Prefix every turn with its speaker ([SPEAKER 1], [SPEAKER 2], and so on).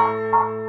[SPEAKER 1] Música